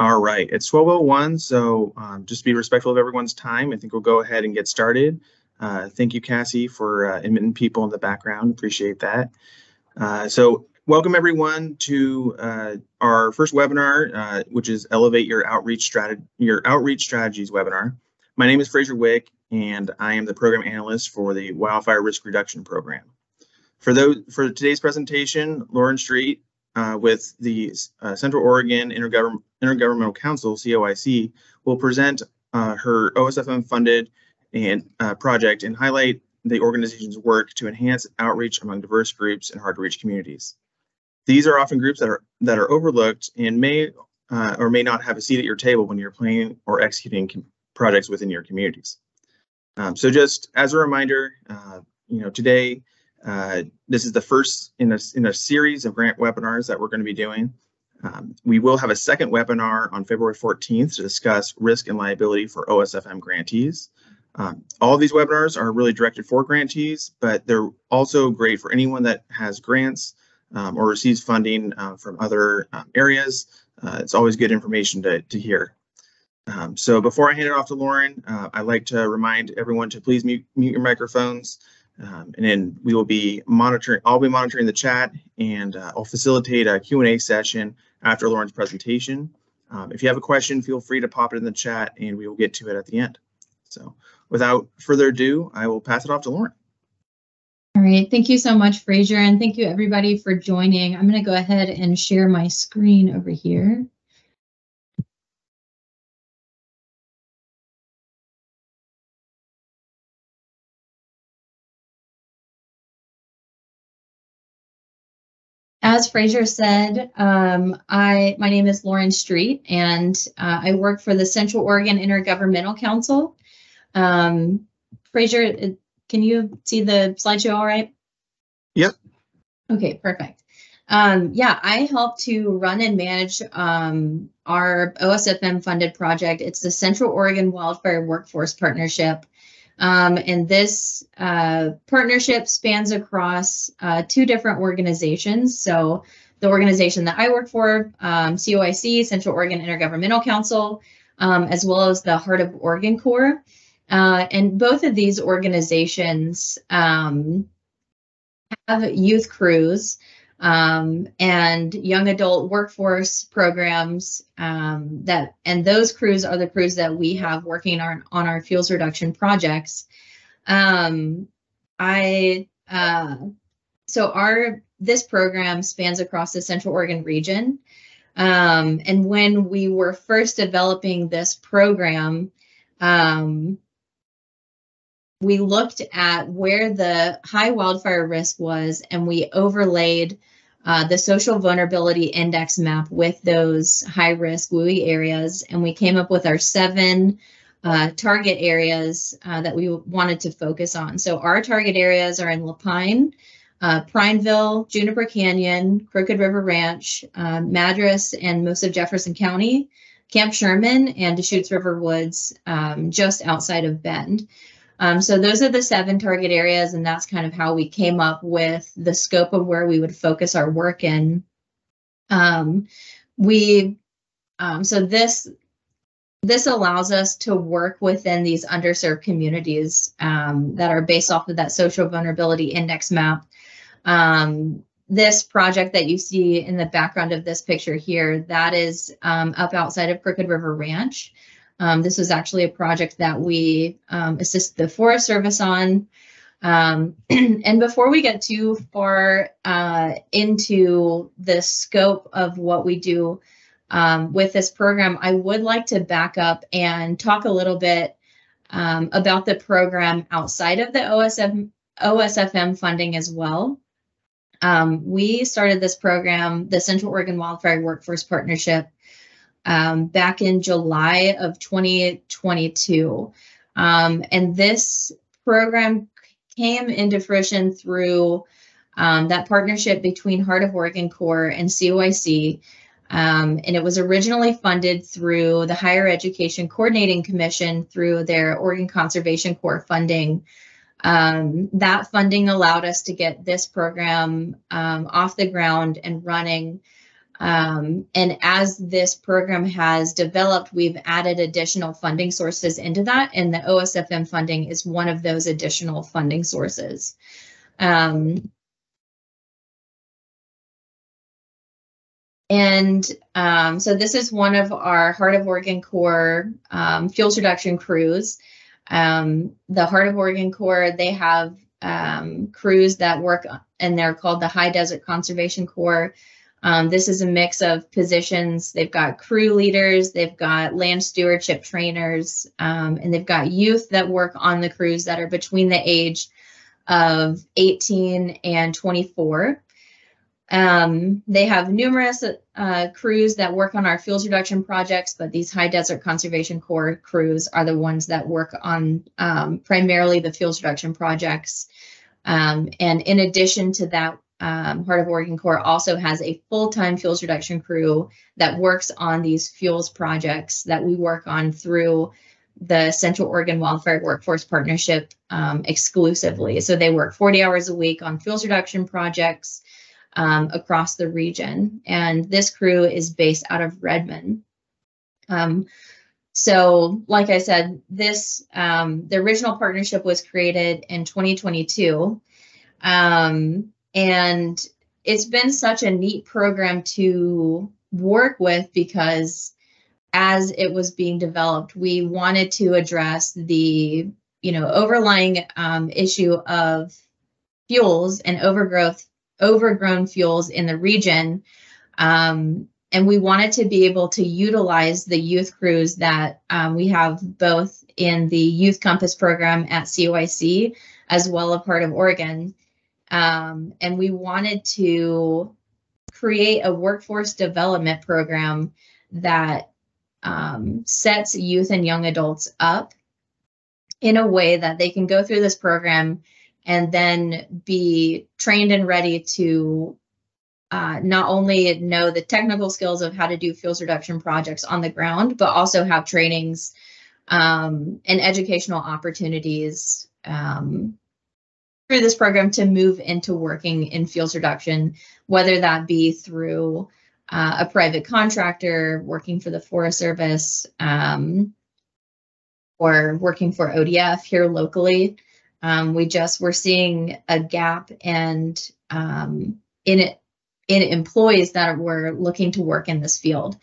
All right, it's 12:01, so um, just be respectful of everyone's time. I think we'll go ahead and get started. Uh, thank you, Cassie, for uh, admitting people in the background. Appreciate that. Uh, so welcome everyone to uh, our first webinar, uh, which is Elevate Your Outreach Strategy, Your Outreach Strategies webinar. My name is Fraser Wick, and I am the program analyst for the Wildfire Risk Reduction Program. For those for today's presentation, Lauren Street uh, with the uh, Central Oregon Intergovern Intergovernmental Council, COIC, will present uh, her OSFM funded and uh, project and highlight the organization's work to enhance outreach among diverse groups and hard to reach communities. These are often groups that are that are overlooked and may uh, or may not have a seat at your table when you're planning or executing projects within your communities. Um, so just as a reminder, uh, you know, today uh, this is the first in a, in a series of grant webinars that we're going to be doing. Um, we will have a second webinar on February 14th to discuss risk and liability for OSFM grantees. Um, all these webinars are really directed for grantees, but they're also great for anyone that has grants um, or receives funding uh, from other um, areas. Uh, it's always good information to, to hear. Um, so before I hand it off to Lauren, uh, I'd like to remind everyone to please mute, mute your microphones. Um, and then we will be monitoring, I'll be monitoring the chat and uh, I'll facilitate a Q&A session after Lauren's presentation. Um, if you have a question, feel free to pop it in the chat and we will get to it at the end. So without further ado, I will pass it off to Lauren. All right, thank you so much, Fraser, and thank you everybody for joining. I'm going to go ahead and share my screen over here. As Fraser said, um, I my name is Lauren Street, and uh, I work for the Central Oregon Intergovernmental Council. Um, Fraser, uh, can you see the slideshow all right? Yep. Okay, perfect. Um, yeah, I help to run and manage um, our OSFM funded project. It's the Central Oregon Wildfire Workforce Partnership. Um, and this uh, partnership spans across uh, two different organizations. So the organization that I work for, um, COIC, Central Oregon Intergovernmental Council, um, as well as the Heart of Oregon Corps. Uh, and both of these organizations um, have youth crews um, and young adult workforce programs um, that and those crews are the crews that we have working on, on our fuels reduction projects. Um, i uh, so our this program spans across the central oregon region. Um, and when we were first developing this program um, we looked at where the high wildfire risk was and we overlaid uh, the social vulnerability index map with those high risk WUI areas. And we came up with our seven uh, target areas uh, that we wanted to focus on. So our target areas are in La Pine, uh, Prineville, Juniper Canyon, Crooked River Ranch, uh, Madras, and most of Jefferson County, Camp Sherman, and Deschutes River Woods, um, just outside of Bend. Um, so those are the seven target areas, and that's kind of how we came up with the scope of where we would focus our work in. Um, we um, so this this allows us to work within these underserved communities um, that are based off of that social vulnerability index map. Um, this project that you see in the background of this picture here, that is um, up outside of Crooked River Ranch. Um, this was actually a project that we um, assist the Forest Service on. Um, and before we get too far uh, into the scope of what we do um, with this program, I would like to back up and talk a little bit um, about the program outside of the OSF, OSFM funding as well. Um, we started this program, the Central Oregon Wildfire Workforce Partnership, um, back in July of 2022. Um, and this program came into fruition through um, that partnership between Heart of Oregon Corps and COIC. Um, and it was originally funded through the Higher Education Coordinating Commission through their Oregon Conservation Corps funding. Um, that funding allowed us to get this program um, off the ground and running Um, and as this program has developed, we've added additional funding sources into that, and the OSFM funding is one of those additional funding sources. Um, and um, so this is one of our Heart of Oregon Corps um, fuels reduction crews. Um, the Heart of Oregon Corps, they have um, crews that work, and they're called the High Desert Conservation Corps. Um, this is a mix of positions. They've got crew leaders, they've got land stewardship trainers, um, and they've got youth that work on the crews that are between the age of 18 and 24. Um, they have numerous uh, crews that work on our fuels reduction projects, but these high desert conservation corps crews are the ones that work on um, primarily the fuels reduction projects. Um, and in addition to that, um, Heart of Oregon Corps also has a full-time fuels reduction crew that works on these fuels projects that we work on through the Central Oregon Wildfire Workforce Partnership um, exclusively. So they work 40 hours a week on fuels reduction projects um, across the region. And this crew is based out of Redmond. Um, so, like I said, this um, the original partnership was created in 2022, um, and it's been such a neat program to work with because as it was being developed, we wanted to address the you know overlying um, issue of fuels and overgrowth overgrown fuels in the region. Um, and we wanted to be able to utilize the youth crews that um, we have both in the Youth Compass program at COIC as well a part of Oregon. Um, and we wanted to create a workforce development program that um, sets youth and young adults up in a way that they can go through this program and then be trained and ready to uh, not only know the technical skills of how to do fuels reduction projects on the ground, but also have trainings um, and educational opportunities um, through this program to move into working in fuels reduction, whether that be through uh, a private contractor, working for the Forest Service, um, or working for ODF here locally. Um, we just we're seeing a gap and um, in it in employees that were looking to work in this field.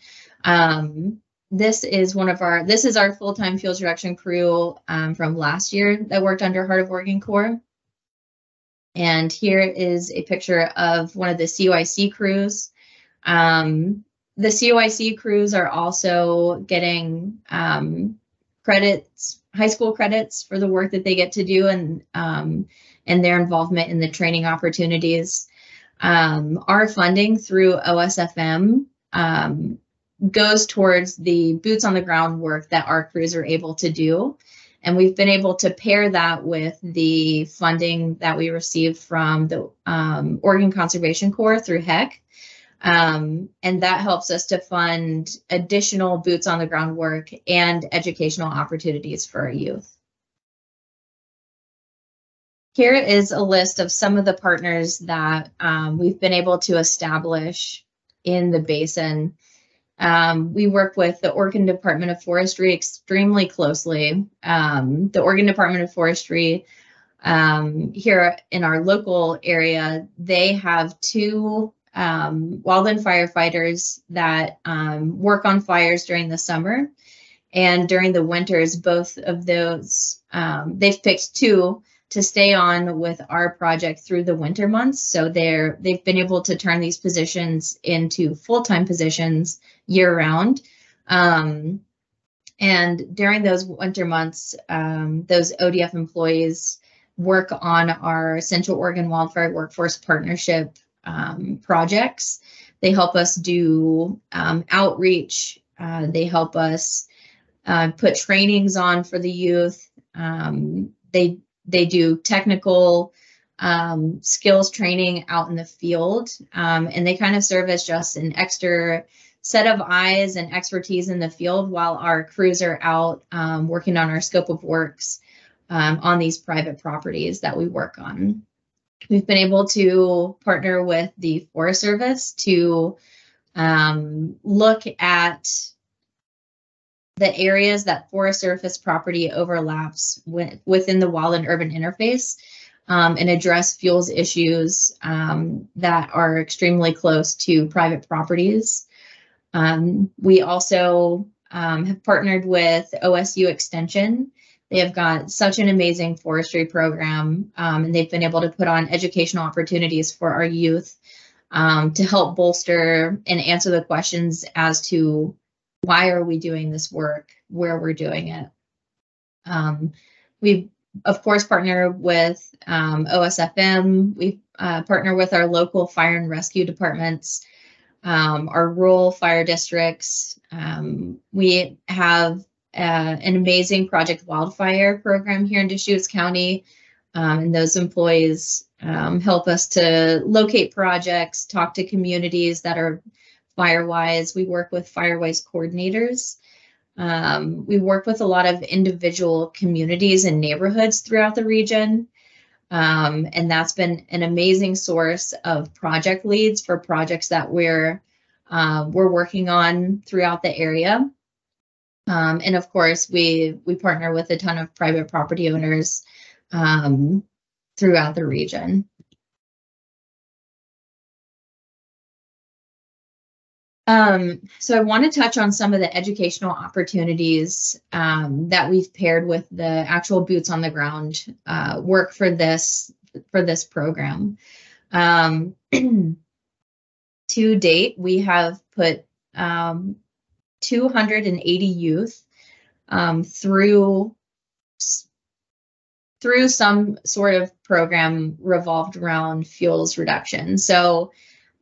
Um, this is one of our this is our full-time fuels reduction crew um, from last year that worked under Heart of Oregon Corps. And here is a picture of one of the CYC crews. Um, the CYC crews are also getting um, credits high school credits for the work that they get to do and um, and their involvement in the training opportunities. Um, our funding through OSFM um, goes towards the boots on the ground work that our crews are able to do. And we've been able to pair that with the funding that we received from the um, Oregon Conservation Corps through HEC. Um, and that helps us to fund additional boots on the ground work and educational opportunities for our youth. Here is a list of some of the partners that um, we've been able to establish in the basin. Um, we work with the Oregon Department of Forestry extremely closely. Um, the Oregon Department of Forestry um, here in our local area, they have two um, wildland firefighters that um, work on fires during the summer. And during the winters, both of those, um, they've picked two to stay on with our project through the winter months. So they're they've been able to turn these positions into full-time positions year round. Um, and during those winter months, um, those ODF employees work on our Central Oregon Wildfire Workforce Partnership um, projects. They help us do um, outreach. Uh, they help us uh, put trainings on for the youth. Um, they they do technical um, skills training out in the field, um, and they kind of serve as just an extra set of eyes and expertise in the field while our crews are out um, working on our scope of works on these private properties that we work on. We've been able to partner with the Forest Service to um, look at the areas that Forest Service property overlaps with, within the wildland urban interface um, and address fuels issues um, that are extremely close to private properties. Um, we also um, have partnered with OSU Extension. They have got such an amazing forestry program, um, and they've been able to put on educational opportunities for our youth um, to help bolster and answer the questions as to why are we doing this work, where we're doing it. Um, we, of course, partner with um, OSFM. We uh, partner with our local fire and rescue departments, um, our rural fire districts. Um, we have uh, an amazing Project Wildfire program here in Deschutes County. Um, and those employees um, help us to locate projects, talk to communities that are Firewise. We work with Firewise coordinators. Um, we work with a lot of individual communities and neighborhoods throughout the region. Um, and that's been an amazing source of project leads for projects that we're uh, we're working on throughout the area. Um, and of course, we we partner with a ton of private property owners um, throughout the region. Um, so I want to touch on some of the educational opportunities um, that we've paired with the actual boots on the ground uh, work for this for this program. Um, to date, we have put um, 280 youth um, through through some sort of program revolved around fuels reduction. So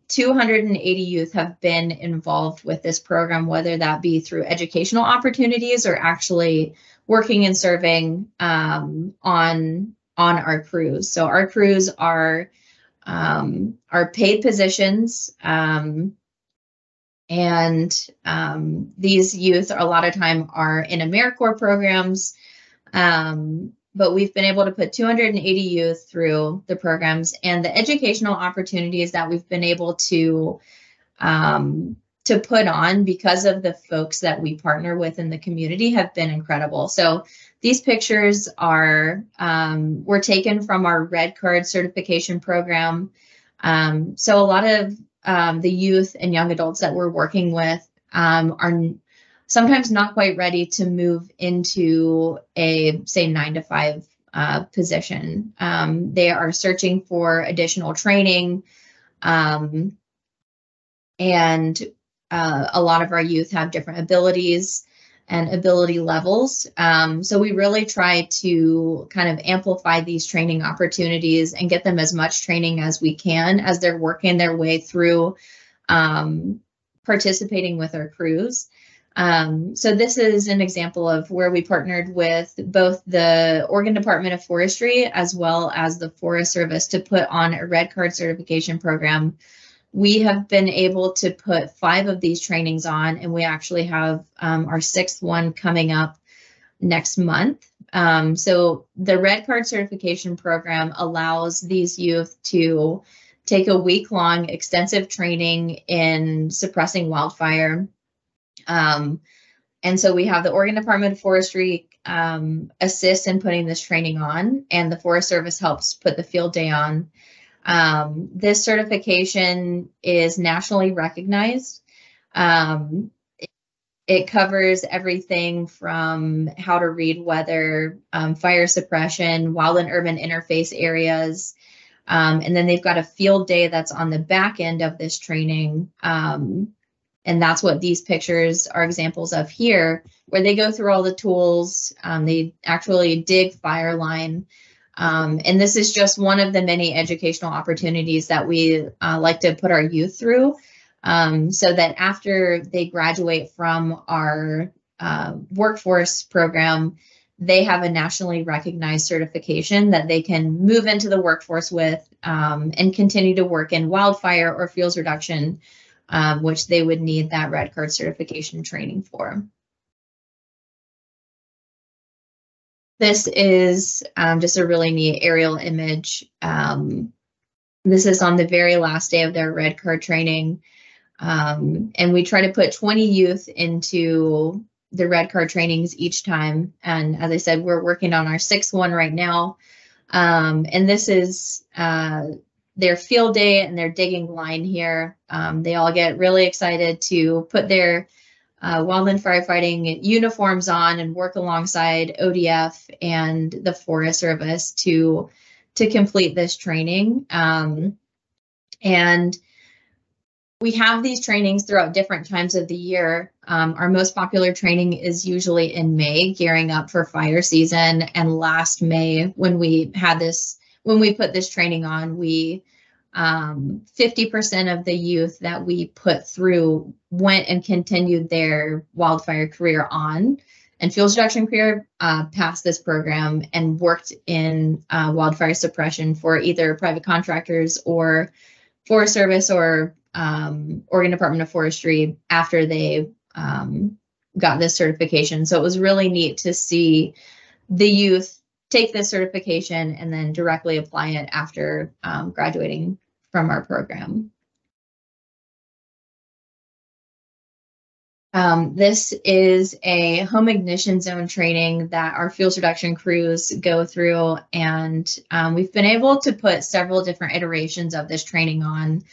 280 youth have been involved with this program, whether that be through educational opportunities or actually working and serving um, on on our crews. So our crews are um, are paid positions, um, and um, these youth a lot of time are in AmeriCorps programs. Um, but we've been able to put 280 youth through the programs and the educational opportunities that we've been able to um, to put on because of the folks that we partner with in the community have been incredible. So these pictures are um, were taken from our Red Card certification program. Um, so a lot of um, the youth and young adults that we're working with um, are sometimes not quite ready to move into a say nine to five uh, position. Um, they are searching for additional training. Um, and uh, a lot of our youth have different abilities and ability levels. Um, so we really try to kind of amplify these training opportunities and get them as much training as we can as they're working their way through um, participating with our crews. Um, so this is an example of where we partnered with both the Oregon Department of Forestry as well as the Forest Service to put on a red card certification program. We have been able to put five of these trainings on, and we actually have um, our sixth one coming up next month. Um, so the red card certification program allows these youth to take a week long extensive training in suppressing wildfire um, and so we have the Oregon Department of Forestry um, assist in putting this training on, and the Forest Service helps put the field day on. Um, this certification is nationally recognized. Um, it, covers everything from how to read weather, um, fire suppression, wildland urban interface areas. Um, and then they've got a field day that's on the back end of this training um, and that's what these pictures are examples of here, where they go through all the tools. Um, they actually dig fire line. Um, and this is just one of the many educational opportunities that we uh, like to put our youth through um, so that after they graduate from our uh, workforce program, they have a nationally recognized certification that they can move into the workforce with um, and continue to work in wildfire or fuels reduction um, which they would need that red card certification training for. This is um, just a really neat aerial image. Um, this is on the very last day of their red card training. Um, and we try to put 20 youth into the red card trainings each time. And as I said, we're working on our sixth one right now. Um, and this is uh, their field day and their digging line here. Um, they all get really excited to put their uh, wildland firefighting uniforms on and work alongside ODF and the Forest Service to to complete this training. Um, and we have these trainings throughout different times of the year. Um, our most popular training is usually in May, gearing up for fire season. And last May, when we had this, when we put this training on, we um, 50% of the youth that we put through went and continued their wildfire career on and fuels reduction career uh, passed this program and worked in uh, wildfire suppression for either private contractors or Forest Service or um, Oregon Department of Forestry after they um, got this certification. So it was really neat to see the youth take this certification and then directly apply it after um, graduating from our program. Um, this is a home ignition zone training that our fuels reduction crews go through, and um, we've been able to put several different iterations of this training on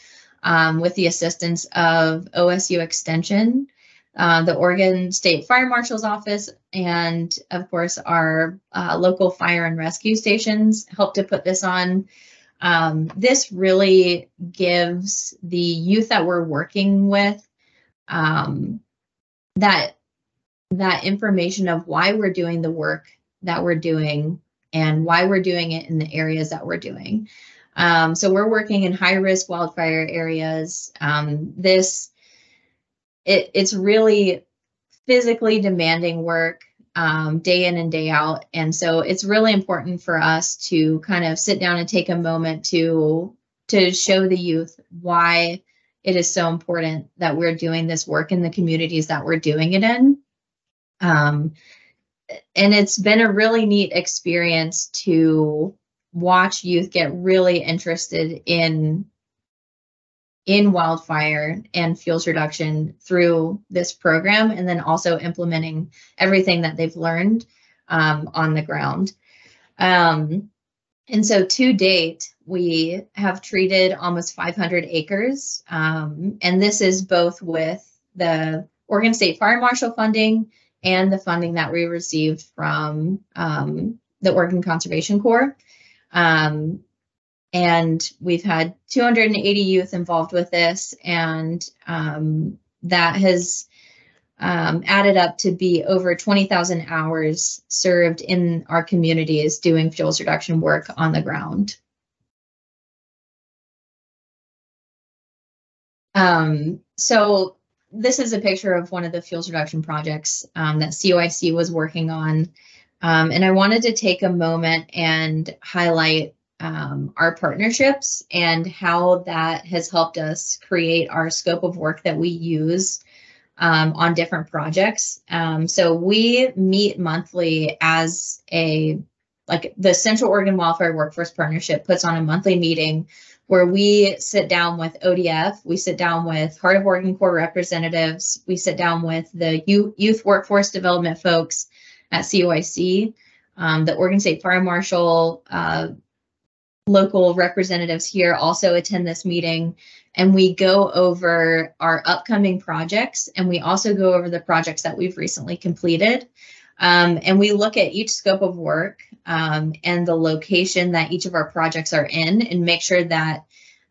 um, with the assistance of OSU Extension, uh, the Oregon State Fire Marshal's Office, and of course, our uh, local fire and rescue stations helped to put this on. Um, this really gives the youth that we're working with um, that that information of why we're doing the work that we're doing and why we're doing it in the areas that we're doing. Um, so we're working in high risk wildfire areas. Um, this it, it's really physically demanding work um, day in and day out. And so it's really important for us to kind of sit down and take a moment to to show the youth why it is so important that we're doing this work in the communities that we're doing it in. Um, and it's been a really neat experience to watch youth get really interested in in wildfire and fuels reduction through this program and then also implementing everything that they've learned um, on the ground. Um, and so to date, we have treated almost 500 acres. Um, and this is both with the Oregon State Fire Marshal funding and the funding that we received from um, the Oregon Conservation Corps. Um, and we've had 280 youth involved with this, and um, that has um, added up to be over 20,000 hours served in our communities doing fuels reduction work on the ground. Um, so this is a picture of one of the fuels reduction projects um, that COIC was working on. Um, and I wanted to take a moment and highlight um, our partnerships and how that has helped us create our scope of work that we use um, on different projects. Um, so we meet monthly as a like the Central Oregon Wildfire Workforce Partnership puts on a monthly meeting where we sit down with ODF, we sit down with Heart of Oregon Corps representatives, we sit down with the youth, youth workforce development folks at COIC, um, the Oregon State Fire Marshal, uh, local representatives here also attend this meeting and we go over our upcoming projects and we also go over the projects that we've recently completed. Um, and we look at each scope of work um, and the location that each of our projects are in and make sure that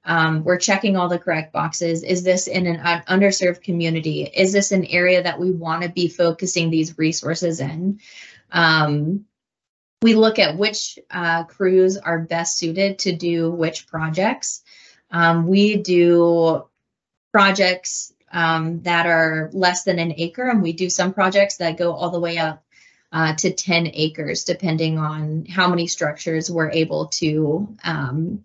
um, we're checking all the correct boxes. Is this in an underserved community? Is this an area that we want to be focusing these resources in? Um, we look at which uh, crews are best suited to do which projects. Um, we do projects um, that are less than an acre, and we do some projects that go all the way up uh, to 10 acres, depending on how many structures we're able to um,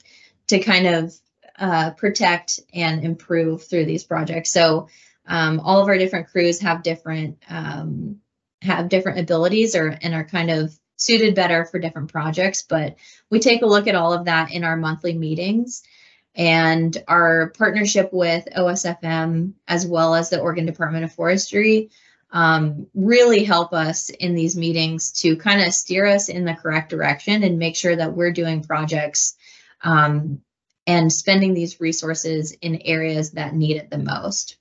to kind of uh, protect and improve through these projects. So um, all of our different crews have different um, have different abilities or and are kind of suited better for different projects. But we take a look at all of that in our monthly meetings. And our partnership with OSFM, as well as the Oregon Department of Forestry, um, really help us in these meetings to kind of steer us in the correct direction and make sure that we're doing projects um, and spending these resources in areas that need it the most.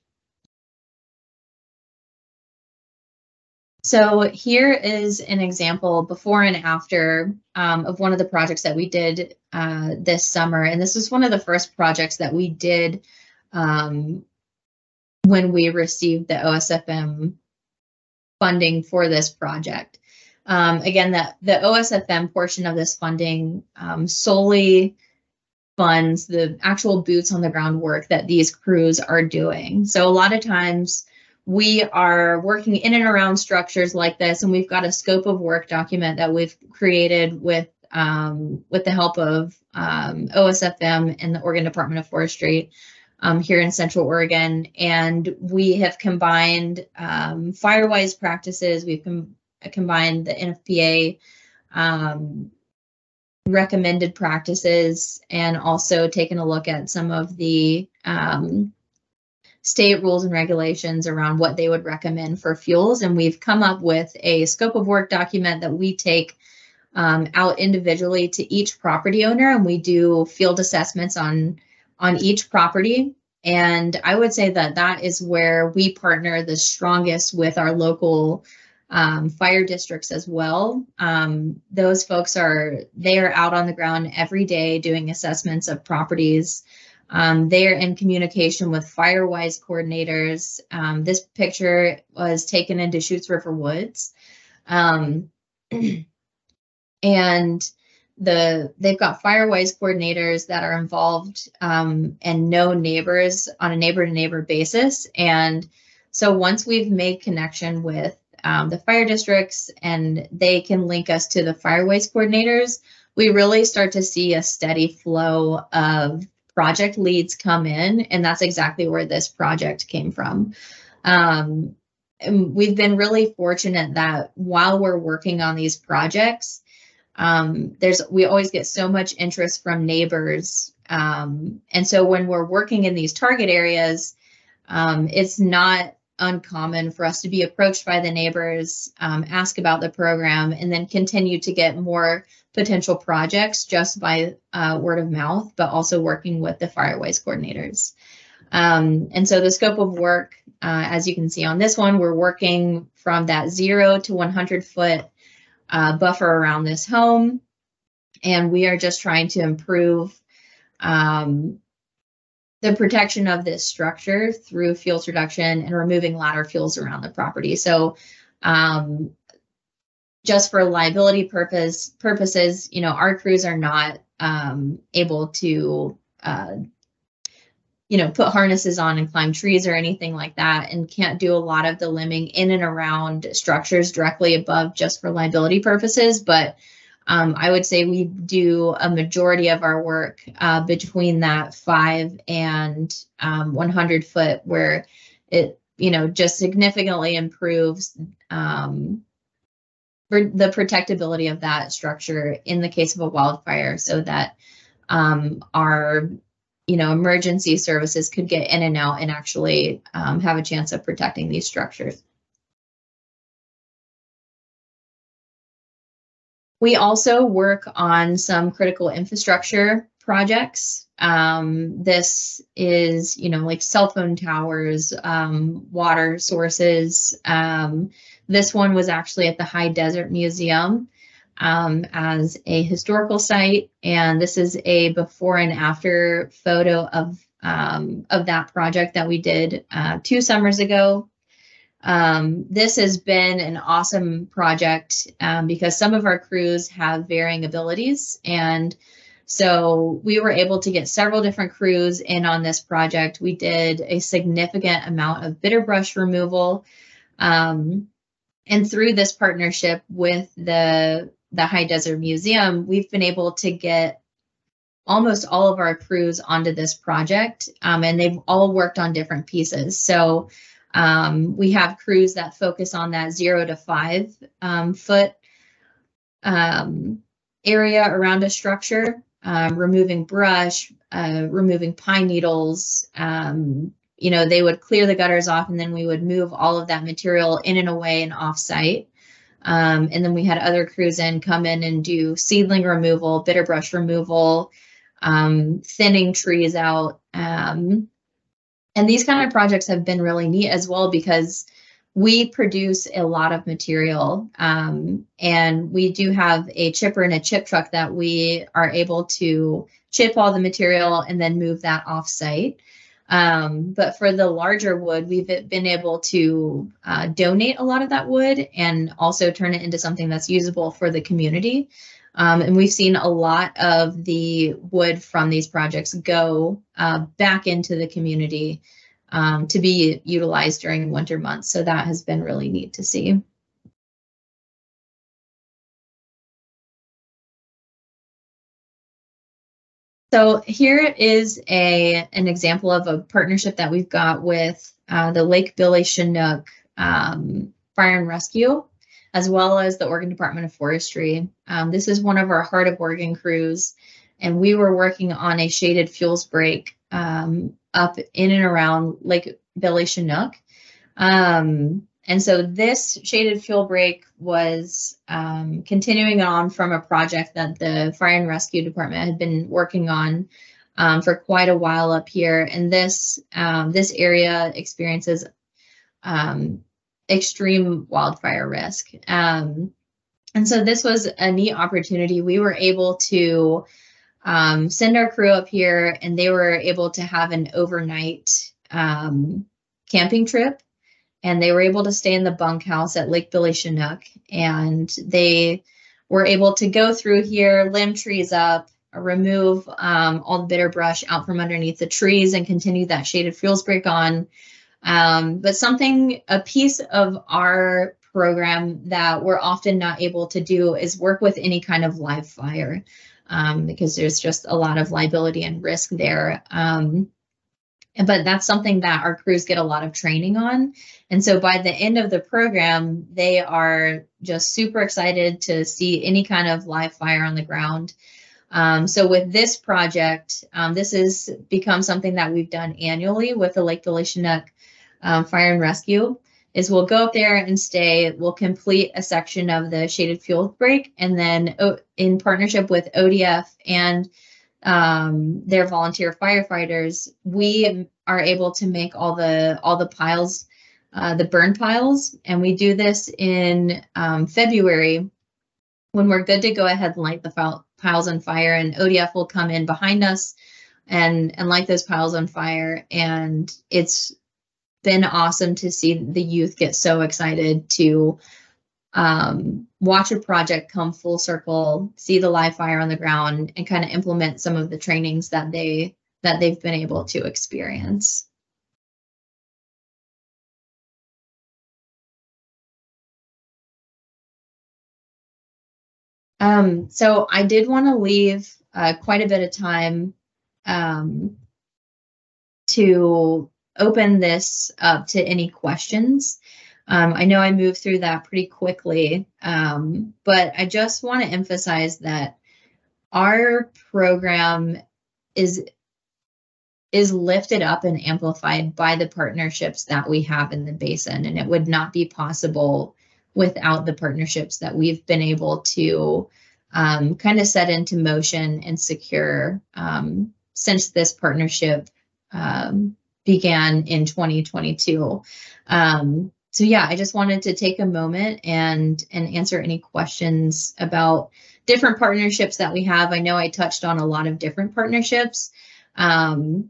So here is an example before and after um, of one of the projects that we did uh, this summer. And this was one of the first projects that we did um, when we received the OSFM funding for this project. Um, again, the, the OSFM portion of this funding um, solely funds the actual boots on the ground work that these crews are doing. So a lot of times we are working in and around structures like this, and we've got a scope of work document that we've created with um, with the help of um, OSFM and the Oregon Department of Forestry um, here in Central Oregon. And we have combined um, Firewise practices. We've com combined the NFPA um, recommended practices and also taken a look at some of the um, state rules and regulations around what they would recommend for fuels. And we've come up with a scope of work document that we take um, out individually to each property owner and we do field assessments on on each property. And I would say that that is where we partner the strongest with our local um, fire districts as well. Um, those folks are they are out on the ground every day doing assessments of properties. Um, they are in communication with Firewise coordinators. Um, this picture was taken in Deschutes River Woods, um, and the they've got Firewise coordinators that are involved um, and know neighbors on a neighbor to neighbor basis. And so once we've made connection with um, the fire districts and they can link us to the Firewise coordinators, we really start to see a steady flow of project leads come in. And that's exactly where this project came from. Um, we've been really fortunate that while we're working on these projects, um, there's we always get so much interest from neighbors. Um, and so when we're working in these target areas, um, it's not uncommon for us to be approached by the neighbors, um, ask about the program, and then continue to get more potential projects just by uh, word of mouth, but also working with the Firewise coordinators. Um, and so the scope of work, uh, as you can see on this one, we're working from that zero to 100 foot uh, buffer around this home. And we are just trying to improve um, the protection of this structure through fuels reduction and removing ladder fuels around the property. So um, just for liability purpose purposes, you know, our crews are not um, able to, uh, you know, put harnesses on and climb trees or anything like that, and can't do a lot of the limbing in and around structures directly above just for liability purposes. But um, I would say we do a majority of our work uh, between that five and um, 100 foot, where it, you know, just significantly improves um, the protectability of that structure in the case of a wildfire, so that um, our, you know, emergency services could get in and out and actually um, have a chance of protecting these structures. We also work on some critical infrastructure projects. Um, this is, you know, like cell phone towers, um, water sources. This one was actually at the High Desert Museum um, as a historical site, and this is a before and after photo of um, of that project that we did uh, two summers ago um, this has been an awesome project um, because some of our crews have varying abilities. And so we were able to get several different crews in on this project. We did a significant amount of bitter brush removal. Um, and through this partnership with the, the High Desert Museum, we've been able to get almost all of our crews onto this project. Um, and they've all worked on different pieces. So um, we have crews that focus on that zero to five um, foot um, area around a structure, um, removing brush, uh, removing pine needles. You know, they would clear the gutters off and then we would move all of that material in and away and off site. Um, and then we had other crews in come in and do seedling removal, bitter brush removal, um, thinning trees out. Um, and these kind of projects have been really neat as well because we produce a lot of material um, and we do have a chipper and a chip truck that we are able to chip all the material and then move that off site. Um, but for the larger wood, we've been able to uh, donate a lot of that wood and also turn it into something that's usable for the community. Um, and we've seen a lot of the wood from these projects go uh, back into the community um, to be utilized during winter months. So that has been really neat to see. So here is a an example of a partnership that we've got with uh, the Lake Billy Chinook um, Fire and Rescue, as well as the Oregon Department of Forestry. Um, this is one of our Heart of Oregon crews, and we were working on a shaded fuels break um, up in and around Lake Billy Chinook. Um, and so this shaded fuel break was um, continuing on from a project that the Fire and Rescue Department had been working on um, for quite a while up here. And this um, this area experiences um, extreme wildfire risk. Um, and so this was a neat opportunity. We were able to um, send our crew up here, and they were able to have an overnight camping trip and they were able to stay in the bunkhouse at Lake Billy Chinook. And they were able to go through here, limb trees up, remove um, all the bitter brush out from underneath the trees, and continue that shaded fuels break on. Um, but something, a piece of our program that we're often not able to do is work with any kind of live fire um, because there's just a lot of liability and risk there. But that's something that our crews get a lot of training on. And so by the end of the program, they are just super excited to see any kind of live fire on the ground. Um, so with this project, um, this has become something that we've done annually with the Lake Chinook um, Fire and Rescue. Is we'll go up there and stay. We'll complete a section of the shaded fuel break, and then in partnership with ODF and um, their volunteer firefighters, we are able to make all the all the piles, uh, the burn piles, and we do this in um, February when we're good to go ahead and light the piles on fire, and ODF will come in behind us and and light those piles on fire, and it's been awesome to see the youth get so excited to um, watch a project come full circle, see the live fire on the ground, and kind of implement some of the trainings that they that they've been able to experience. Um, so I did want to leave uh, quite a bit of time um, to open this up to any questions. Um, I know I moved through that pretty quickly, um, but I just want to emphasize that our program is is lifted up and amplified by the partnerships that we have in the basin, and it would not be possible without the partnerships that we've been able to um, kind of set into motion and secure um, since this partnership um, began in 2022. Um, so yeah, I just wanted to take a moment and and answer any questions about different partnerships that we have. I know I touched on a lot of different partnerships. Um,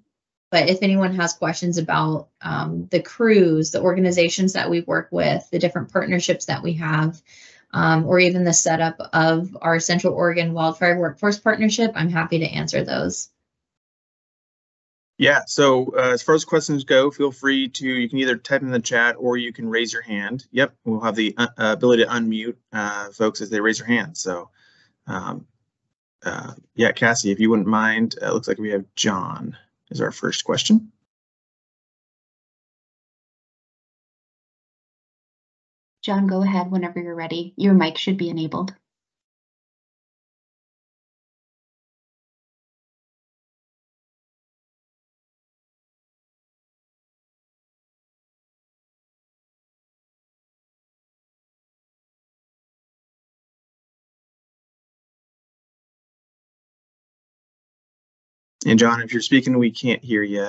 but if anyone has questions about um, the crews, the organizations that we work with, the different partnerships that we have, um, or even the setup of our Central Oregon Wildfire Workforce Partnership, I'm happy to answer those. Yeah, so uh, as far as questions go, feel free to, you can either type in the chat or you can raise your hand. Yep, we'll have the uh, ability to unmute uh, folks as they raise their hand. So um, uh, yeah, Cassie, if you wouldn't mind, it looks like we have John is our first question. John, go ahead whenever you're ready. Your mic should be enabled. And John, if you're speaking, we can't hear you.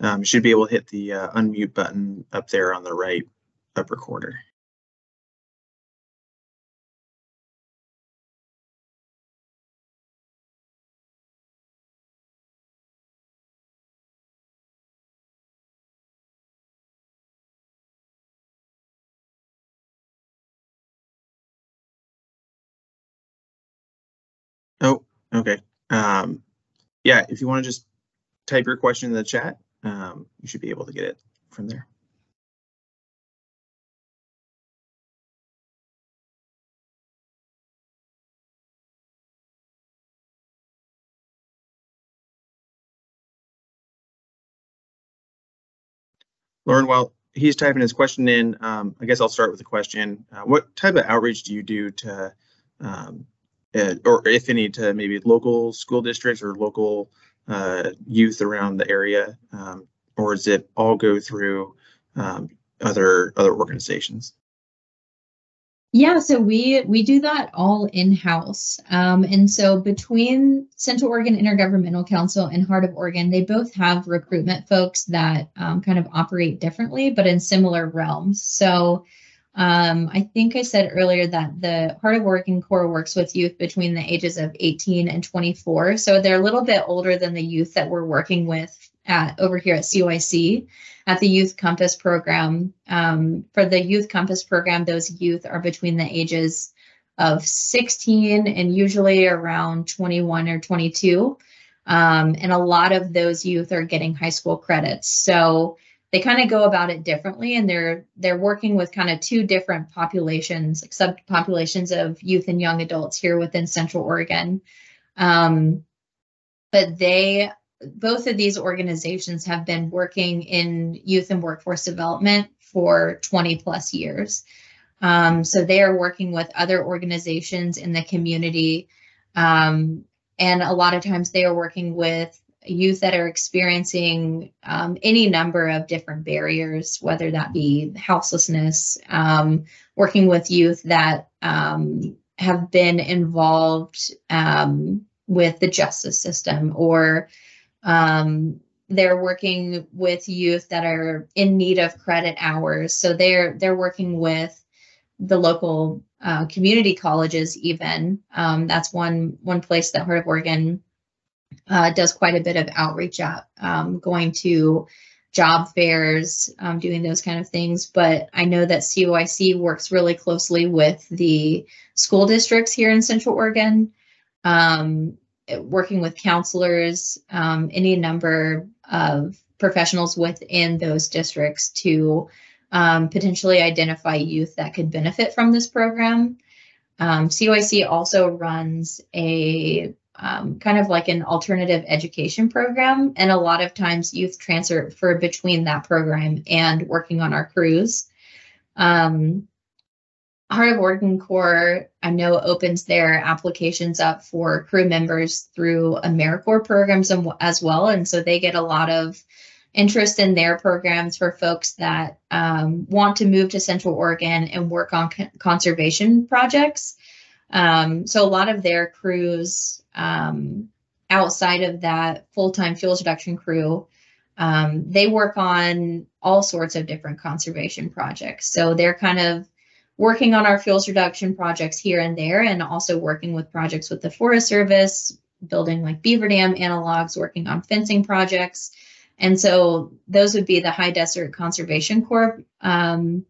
Um, you should be able to hit the uh, unmute button up there on the right upper corner. Oh, okay. Um, yeah, if you want to just type your question in the chat, um, you should be able to get it from there. Lauren, while he's typing his question in, um, I guess I'll start with the question. Uh, what type of outreach do you do to, um, uh, or if any, to maybe local school districts or local uh, youth around the area, um, or does it all go through um, other other organizations? Yeah, so we we do that all in house, um, and so between Central Oregon Intergovernmental Council and Heart of Oregon, they both have recruitment folks that um, kind of operate differently, but in similar realms. So um, I think I said earlier that the Heart of Oregon Corps works with youth between the ages of 18 and 24, so they're a little bit older than the youth that we're working with at over here at CYC at the Youth Compass program. Um, for the Youth Compass program, those youth are between the ages of 16 and usually around 21 or 22. Um, and a lot of those youth are getting high school credits. So they kind of go about it differently and they're they're working with kind of two different populations, subpopulations of youth and young adults here within Central Oregon. Um, but they both of these organizations have been working in youth and workforce development for 20 plus years. Um, so they are working with other organizations in the community. Um, and a lot of times they are working with youth that are experiencing um, any number of different barriers, whether that be houselessness, um, working with youth that um, have been involved um, with the justice system or um, they're working with youth that are in need of credit hours. So they're they're working with the local uh, community colleges. Even um, that's one one place that Heart of Oregon uh, does quite a bit of outreach at, um, going to job fairs, um, doing those kind of things. But I know that COIC works really closely with the school districts here in Central Oregon. Um, working with counselors, um, any number of professionals within those districts to um, potentially identify youth that could benefit from this program. Um, COIC also runs a um, kind of like an alternative education program, and a lot of times youth transfer for between that program and working on our crews. Um, Heart of Oregon Corps, I know, opens their applications up for crew members through AmeriCorps programs as well. And so they get a lot of interest in their programs for folks that um, want to move to Central Oregon and work on conservation projects. Um, so a lot of their crews um, outside of that full-time fuels reduction crew, um, they work on all sorts of different conservation projects. So they're kind of working on our fuels reduction projects here and there, and also working with projects with the Forest Service, building like beaver dam analogs, working on fencing projects. And so those would be the High Desert Conservation Corps um,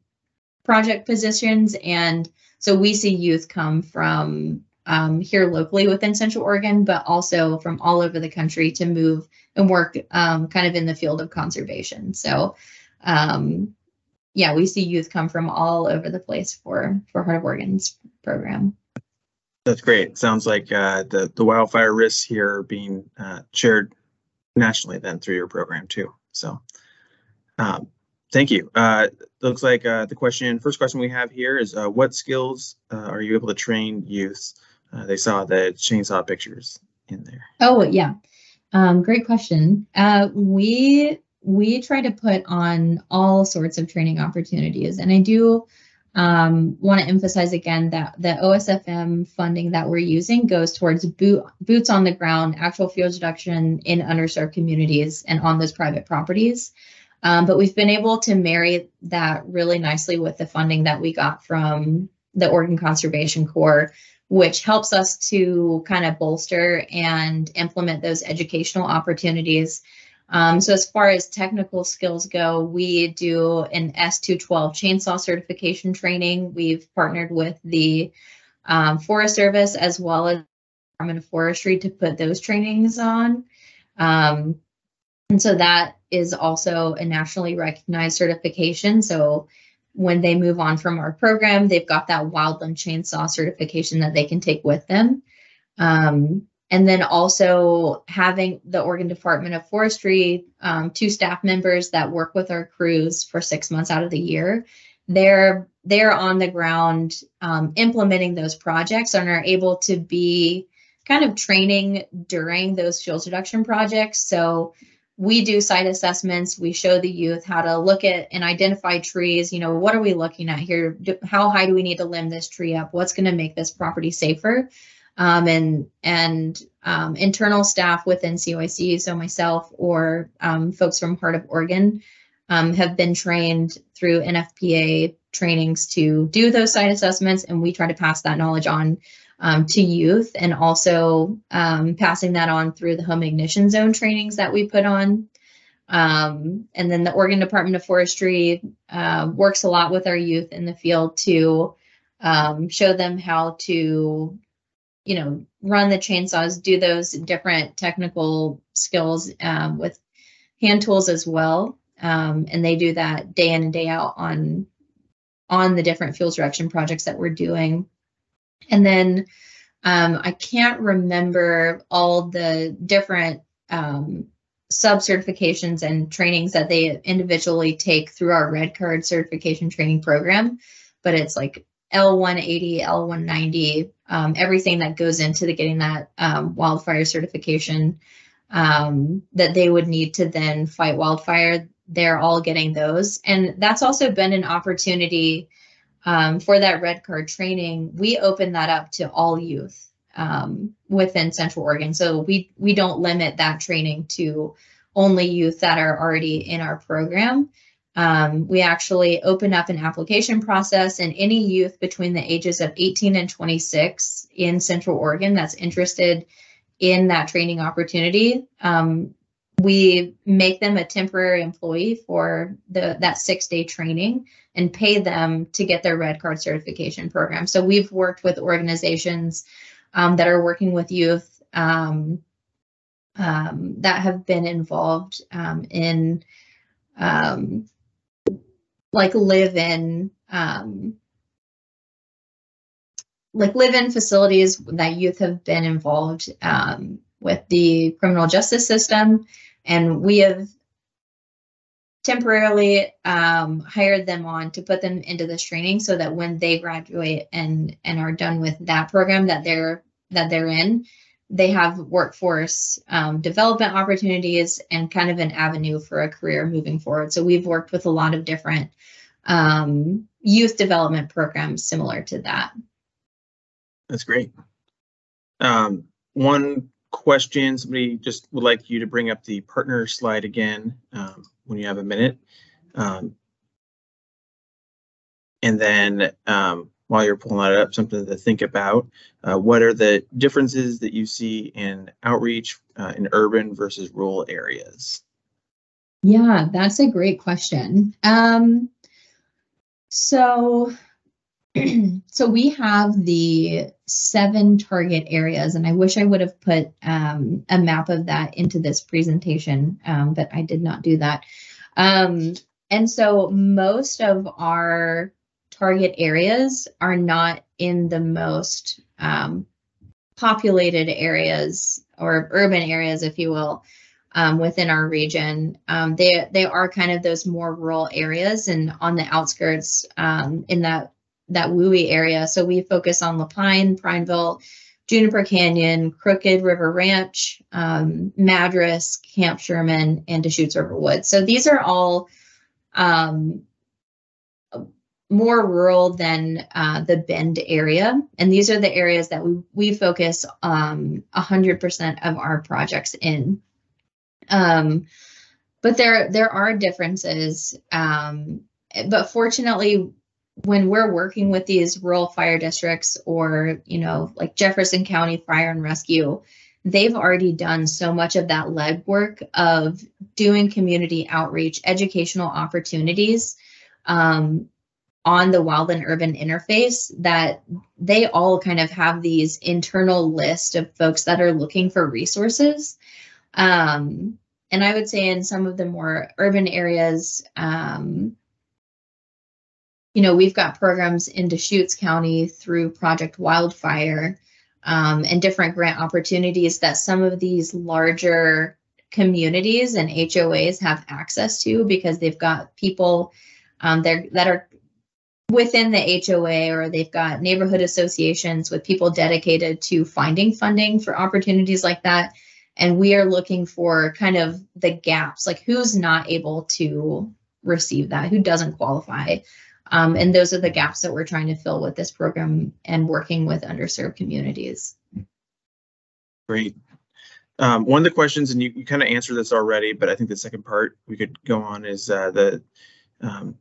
project positions. And so we see youth come from um, here locally within Central Oregon, but also from all over the country to move and work um, kind of in the field of conservation. So um, yeah, we see youth come from all over the place for for Heart of Oregon's program. That's great. Sounds like uh, the the wildfire risks here are being uh, shared nationally then through your program too. So, um, thank you. Uh, looks like uh, the question, first question we have here is, uh, what skills uh, are you able to train youth? they saw the chainsaw pictures in there. Oh yeah, um, great question. we we try to put on all sorts of training opportunities and i do um, want to emphasize again that the OSFM funding that we're using goes towards boot, boots on the ground, actual fuel reduction in underserved communities and on those private properties. Um, but we've been able to marry that really nicely with the funding that we got from the Oregon Conservation Corps, which helps us to kind of bolster and implement those educational opportunities. Um, so as far as technical skills go, we do an S212 chainsaw certification training. We've partnered with the um, Forest Service as well as Department of Forestry to put those trainings on. Um, and so that is also a nationally recognized certification. So when they move on from our program, they've got that wildland chainsaw certification that they can take with them. Um, and then also having the Oregon Department of Forestry, um, two staff members that work with our crews for six months out of the year. They're they're on the ground um, implementing those projects and are able to be kind of training during those fuel reduction projects. So we do site assessments. We show the youth how to look at and identify trees. You know, what are we looking at here? How high do we need to limb this tree up? What's going to make this property safer? Um, and and um, internal staff within COIC, so myself or um, folks from Heart of Oregon, um, have been trained through NFPA trainings to do those site assessments, and we try to pass that knowledge on um, to youth and also um, passing that on through the home ignition zone trainings that we put on. Um, and then the Oregon Department of Forestry uh, works a lot with our youth in the field to um, show them how to, you know, run the chainsaws, do those different technical skills um, with hand tools as well. Um, and they do that day in and day out on on the different fuels reduction projects that we're doing. And then um, I can't remember all the different um, sub certifications and trainings that they individually take through our red card certification training program, but it's like L180, L190, um, everything that goes into the getting that um, wildfire certification um, that they would need to then fight wildfire. They're all getting those. And that's also been an opportunity um, for that red card training, we open that up to all youth um, within Central Oregon. So we we don't limit that training to only youth that are already in our program. Um, we actually open up an application process, and any youth between the ages of 18 and 26 in Central Oregon that's interested in that training opportunity, um, we make them a temporary employee for the that six day training and pay them to get their red card certification program. So we've worked with organizations um, that are working with youth um, um, that have been involved um, in um, like live in um, like live in facilities that youth have been involved with the criminal justice system and we have temporarily um, hired them on to put them into this training so that when they graduate and and are done with that program that they're that they're in they have workforce um, development opportunities and kind of an avenue for a career moving forward. So we've worked with a lot of different um, youth development programs similar to that. That's great. Um, one question, somebody just would like you to bring up the partner slide again um, when you have a minute. Um, and then um, while you're pulling that up, something to think about. Uh, what are the differences that you see in outreach uh, in urban versus rural areas? Yeah, that's a great question. Um, so so we have the seven target areas, and I wish I would have put um, a map of that into this presentation, um, but I did not do that. Um, and so most of our target areas are not in the most um, populated areas or urban areas, if you will. Um, within our region. Um, they they are kind of those more rural areas and on the outskirts in that that WUI area. So we focus on La Pine, Prineville, Juniper Canyon, Crooked River Ranch, um, Madras, Camp Sherman, and Deschutes River Woods. So these are all um, more rural than uh, the Bend area, and these are the areas that we we focus um, 100% of our projects in. Um, but there there are differences. Um, but fortunately, when we're working with these rural fire districts or you know like Jefferson County Fire and Rescue, they've already done so much of that legwork of doing community outreach, educational opportunities um, on the wildland urban interface that they all kind of have these internal list of folks that are looking for resources. Um, and I would say in some of the more urban areas, um, you know, we've got programs in Deschutes County through Project Wildfire um, and different grant opportunities that some of these larger communities and HOAs have access to because they've got people um, there that are within the HOA or they've got neighborhood associations with people dedicated to finding funding for opportunities like that. And we are looking for kind of the gaps, like who's not able to receive that, who doesn't qualify. Um, and those are the gaps that we're trying to fill with this program and working with underserved communities. Great. Um, one of the questions, and you, you kind of answered this already, but I think the second part we could go on is uh, the um,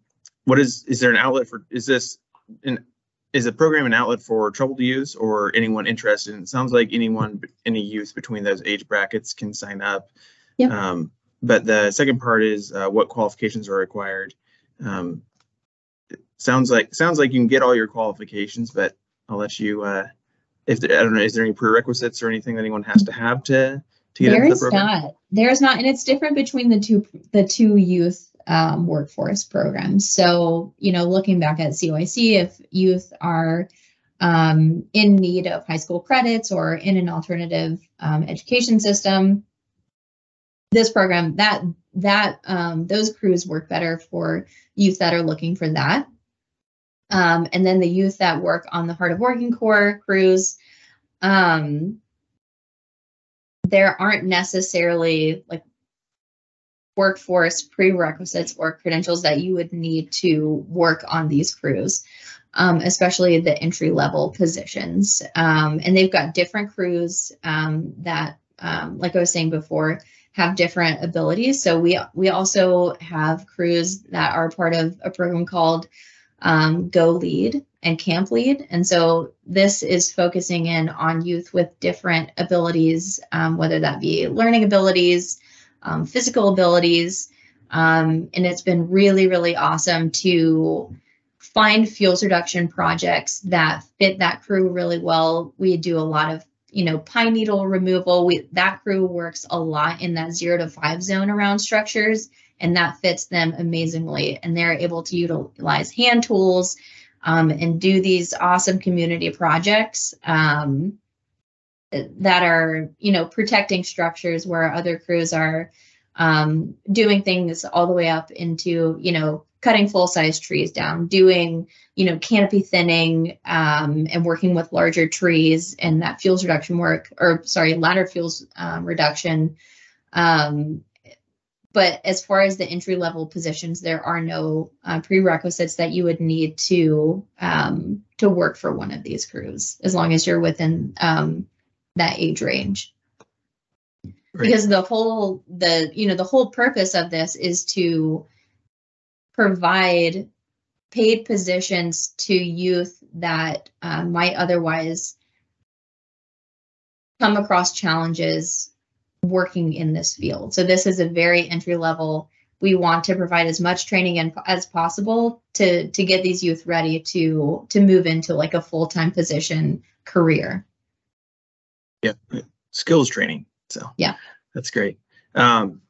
what is is there an outlet for is this an is the program an outlet for troubled youth or anyone interested? And it sounds like anyone any youth between those age brackets can sign up. Yep. Um, but the second part is uh, what qualifications are required. Um, sounds like sounds like you can get all your qualifications, but I'll let you. Uh, if there, I don't know, is there any prerequisites or anything that anyone has to have to to get There into the is program? not. There is not, and it's different between the two the two youth um, workforce programs. So, you know, looking back at COIC, if youth are um, in need of high school credits or in an alternative um, education system, this program that that um, those crews work better for youth that are looking for that. Um, and then the youth that work on the Heart of Oregon Corps crews, um, there aren't necessarily like workforce prerequisites or credentials that you would need to work on these crews, um, especially the entry level positions. Um, and they've got different crews um, that, um, like I was saying before, have different abilities. So we we also have crews that are part of a program called um, Go Lead and Camp Lead. And so this is focusing in on youth with different abilities, um, whether that be learning abilities, um, physical abilities. Um, and it's been really, really awesome to find fuels reduction projects that fit that crew really well. We do a lot of you know pine needle removal we that crew works a lot in that zero to five zone around structures and that fits them amazingly. And they're able to utilize hand tools um, and do these awesome community projects um, that are you know protecting structures where other crews are um, doing things all the way up into you know cutting full size trees down doing you know canopy thinning um, and working with larger trees and that fuels reduction work or sorry ladder fuels um, reduction um, but as far as the entry level positions there are no uh, prerequisites that you would need to um, to work for one of these crews as long as you're within um, that age range. Because the whole the you know the whole purpose of this is to provide paid positions to youth that uh, might otherwise come across challenges working in this field. So this is a very entry level. We want to provide as much training and, as possible to to get these youth ready to to move into like a full time position career. Yeah, skills training. So Yeah. that's great. Um,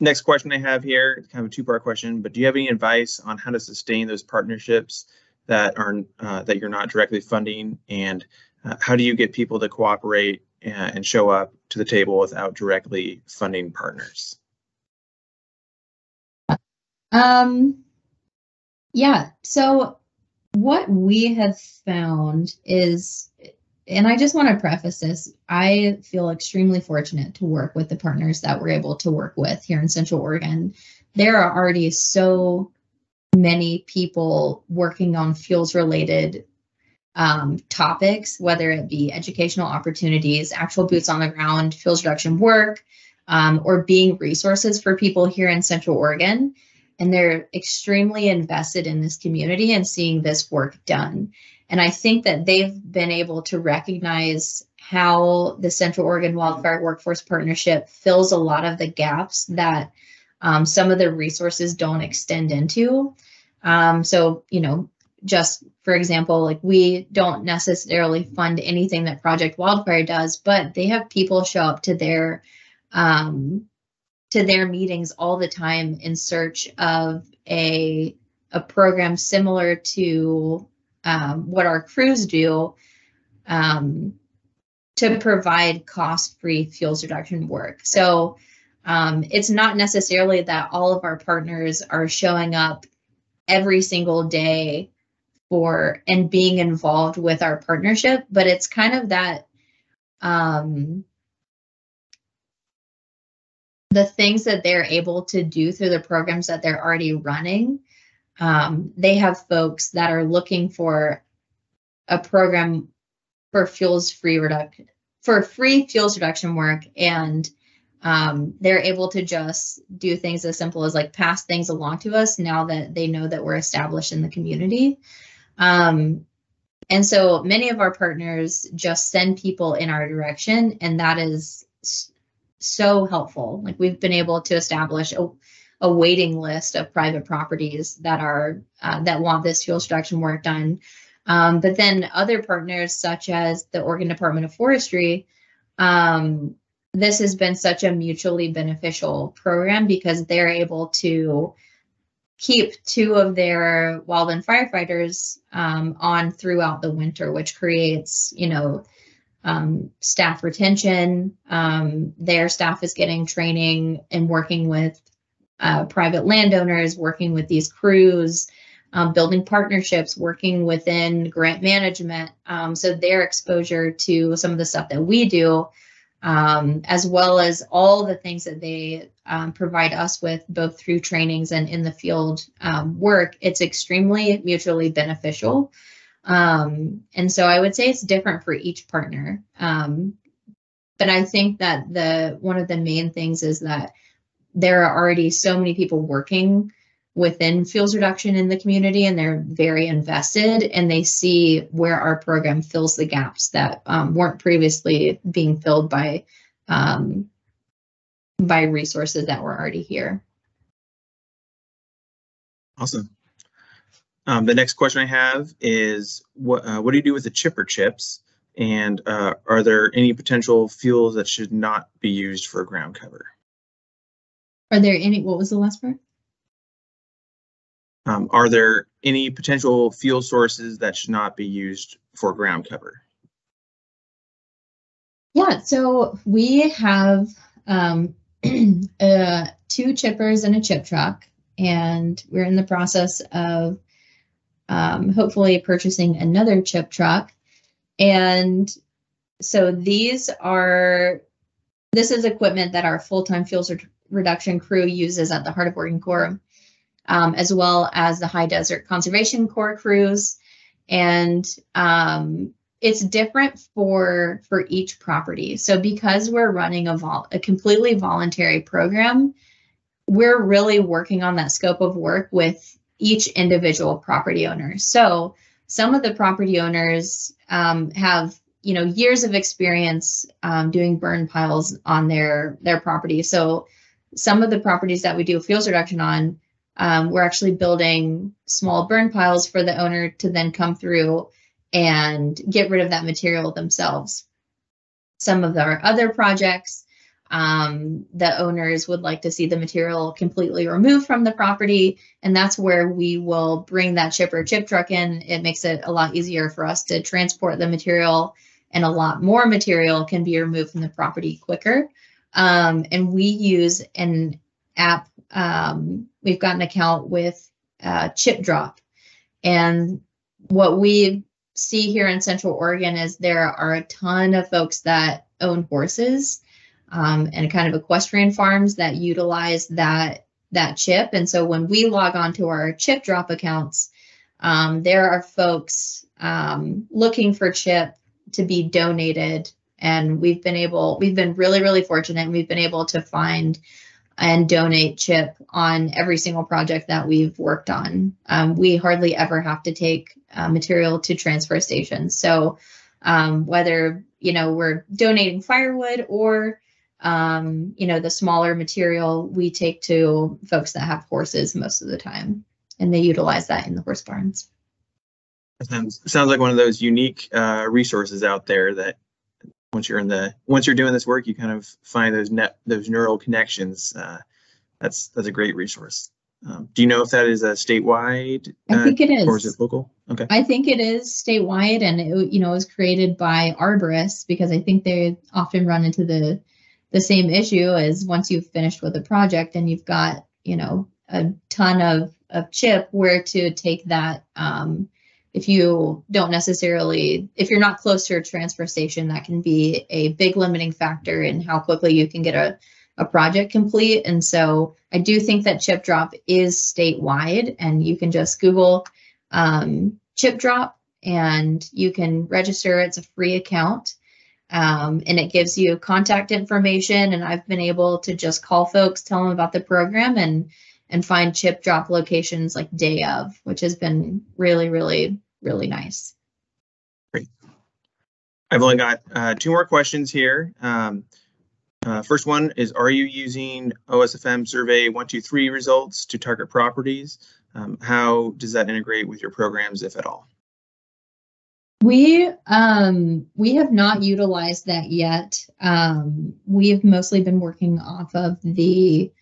next question I have here, kind of a two-part question, but do you have any advice on how to sustain those partnerships that are uh, that you're not directly funding, and uh, how do you get people to cooperate and, and show up to the table without directly funding partners? Um, yeah. So what we have found is, and I just want to preface this, I feel extremely fortunate to work with the partners that we're able to work with here in Central Oregon. There are already so many people working on fuels related um, topics, whether it be educational opportunities, actual boots on the ground, fuels reduction work, um, or being resources for people here in Central Oregon. And they're extremely invested in this community and seeing this work done. And I think that they've been able to recognize how the Central Oregon Wildfire Workforce Partnership fills a lot of the gaps that um, some of the resources don't extend into. Um, so, you know, just for example, like we don't necessarily fund anything that Project Wildfire does, but they have people show up to their um, to their meetings all the time in search of a a program similar to um, what our crews do um, to provide cost-free fuels reduction work. So um, it's not necessarily that all of our partners are showing up every single day for and being involved with our partnership, but it's kind of that um, the things that they're able to do through the programs that they're already running. Um, they have folks that are looking for a program for fuels free reduction for free fuels reduction work and um, they're able to just do things as simple as like pass things along to us now that they know that we're established in the community um, and so many of our partners just send people in our direction and that is so helpful. Like we've been able to establish a, a waiting list of private properties that are uh, that want this fuel reduction work done. Um, but then other partners, such as the Oregon Department of Forestry, um, this has been such a mutually beneficial program because they're able to keep two of their wildland firefighters um, on throughout the winter, which creates, you know, um, staff retention. Um, their staff is getting training and working with uh, private landowners, working with these crews um, building partnerships, working within grant management. Um, so their exposure to some of the stuff that we do, um, as well as all the things that they um, provide us with, both through trainings and in the field um, work, it's extremely mutually beneficial. Um, and so I would say it's different for each partner. but I think that the one of the main things is that there are already so many people working within fuels reduction in the community and they're very invested and they see where our program fills the gaps that um, weren't previously being filled by um, by resources that were already here. Awesome. Um, the next question I have is what uh, what do you do with the chipper chips? And uh, are there any potential fuels that should not be used for ground cover? Are there any, what was the last part? Um, are there any potential fuel sources that should not be used for ground cover? Yeah, so we have um, uh, two chippers and a chip truck, and we're in the process of um, hopefully purchasing another chip truck. And so these are, this is equipment that our full-time fuels reduction crew uses at the Heart of Oregon Corps um, as well as the High Desert Conservation Corps crews. And um, it's different for for each property. So because we're running a, vol- a completely voluntary program, we're really working on that scope of work with each individual property owner. So some of the property owners um, have you know years of experience um, doing burn piles on their their property. So some of the properties that we do fuels reduction on, um, we're actually building small burn piles for the owner to then come through and get rid of that material themselves. Some of our other projects, um, the owners would like to see the material completely removed from the property, and that's where we will bring that chipper chip truck in. It makes it a lot easier for us to transport the material, and a lot more material can be removed from the property quicker. Um, and we use an app um, we've got an account with uh, Chip Drop. And what we see here in Central Oregon is there are a ton of folks that own horses um, and kind of equestrian farms that utilize that that chip. And so when we log on to our chip drop accounts, um, there are folks um, looking for chip to be donated. And we've been able, we've been really, really fortunate. And we've been able to find and donate chip on every single project that we've worked on. Um, we hardly ever have to take uh, material to transfer stations. So um, whether you know we're donating firewood or um, you know the smaller material we take to folks that have horses most of the time, and they utilize that in the horse barns. Sounds sounds like one of those unique uh, resources out there that once you're in the once you're doing this work, you kind of find those net those neural connections. Uh, that's that's a great resource. Um, do you know if that is a statewide? I think it is. Or is it local? Okay. I think it is statewide, and it you know was created by arborists because I think they often run into the the same issue as once you've finished with a project and you've got you know a ton of of chip, where to take that. Um, if you don't necessarily, if you're not close to a transfer station, that can be a big limiting factor in how quickly you can get a, a project complete. And so I do think that chip drop is statewide and you can just Google um, chip drop and you can register. It's a free account. Um, and it gives you contact information. And I've been able to just call folks, tell them about the program and and find chip drop locations like day of, which has been really, really really nice. Great. I've only got uh, two more questions here. Um, uh, first one is, are you using OSFM survey 123 results to target properties? Um, how does that integrate with your programs, if at all? We um, we have not utilized that yet. Um, we've mostly been working off of the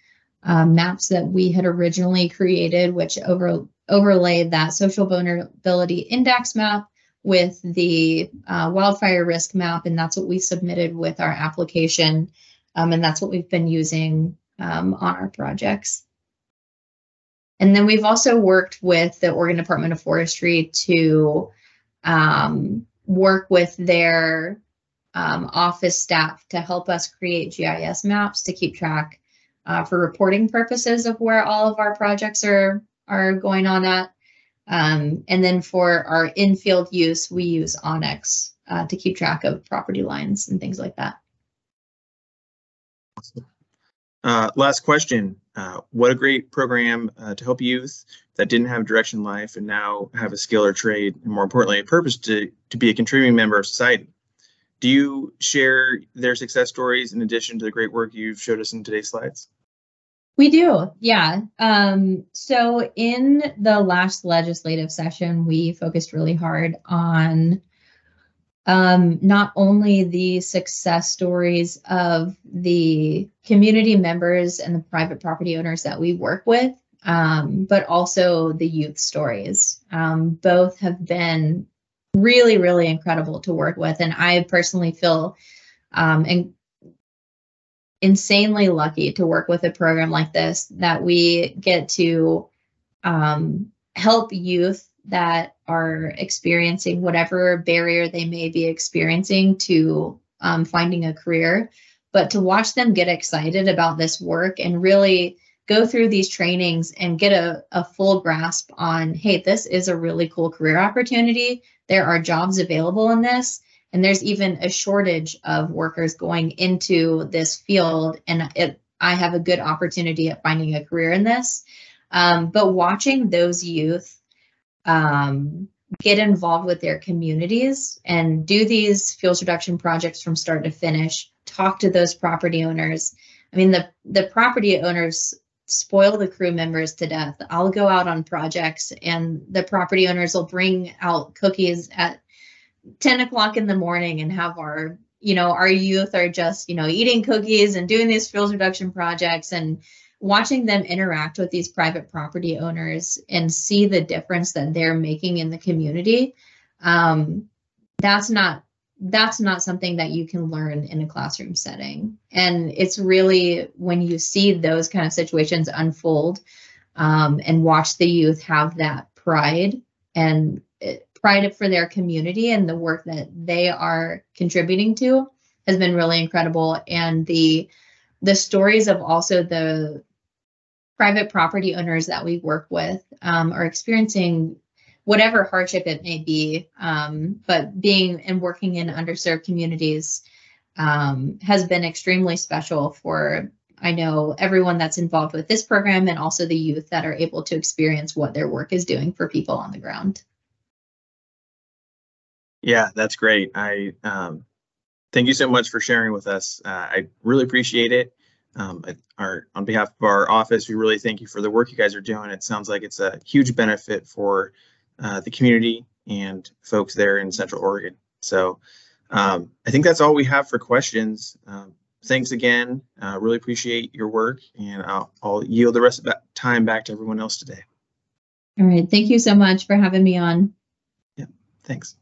uh, maps that we had originally created, which over overlaid that social vulnerability index map with the uh, wildfire risk map, and that's what we submitted with our application, um, and that's what we've been using um, on our projects. And then we've also worked with the Oregon Department of Forestry to um, work with their um, office staff to help us create GIS maps to keep track uh, for reporting purposes of where all of our projects are are going on at. Um, and then for our in-field use, we use onX uh, to keep track of property lines and things like that. Uh, last question. Uh, what a great program uh, to help youth that didn't have direction in life and now have a skill or trade, and more importantly, a purpose to, to be a contributing member of society. Do you share their success stories in addition to the great work you've showed us in today's slides? We do, yeah. Um, so in the last legislative session, we focused really hard on um, not only the success stories of the community members and the private property owners that we work with, um, but also the youth stories. Um, both have been really, really incredible to work with. And I personally feel um, and insanely lucky to work with a program like this that we get to um, help youth that are experiencing whatever barrier they may be experiencing to um, finding a career, but to watch them get excited about this work and really go through these trainings and get a, a full grasp on hey, this is a really cool career opportunity. There are jobs available in this. And there's even a shortage of workers going into this field. And it, I have a good opportunity at finding a career in this. Um, but watching those youth um, get involved with their communities and do these fuels reduction projects from start to finish, talk to those property owners. I mean, the, the property owners spoil the crew members to death. I'll go out on projects and the property owners will bring out cookies at 10 o'clock in the morning and have our you know our youth are just you know eating cookies and doing these fuels reduction projects and watching them interact with these private property owners and see the difference that they're making in the community um, that's not that's not something that you can learn in a classroom setting. And it's really when you see those kind of situations unfold um, and watch the youth have that pride and pride for their community and the work that they are contributing to has been really incredible and the the stories of also the private property owners that we work with um, are experiencing whatever hardship it may be. Um, but being and working in underserved communities um, has been extremely special for, I know, everyone that's involved with this program and also the youth that are able to experience what their work is doing for people on the ground. Yeah, that's great. I um, thank you so much for sharing with us. Uh, I really appreciate it. Um, our, on behalf of our office, we really thank you for the work you guys are doing. It sounds like it's a huge benefit for uh, the community and folks there in Central Oregon. So um, I think that's all we have for questions. Um, thanks again. Uh, really appreciate your work, and I'll, I'll yield the rest of that time back to everyone else today. All right. Thank you so much for having me on. Yeah. Thanks.